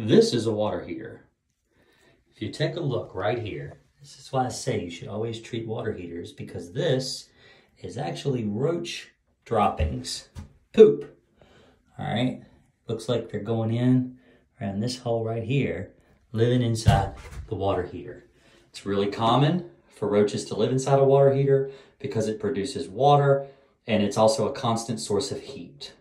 This is a water heater. If you take a look right here, this is why I say you should always treat water heaters because this is actually roach droppings, poop. All right, looks like they're going in around this hole right here, living inside the water heater. It's really common for roaches to live inside a water heater because it produces water and it's also a constant source of heat.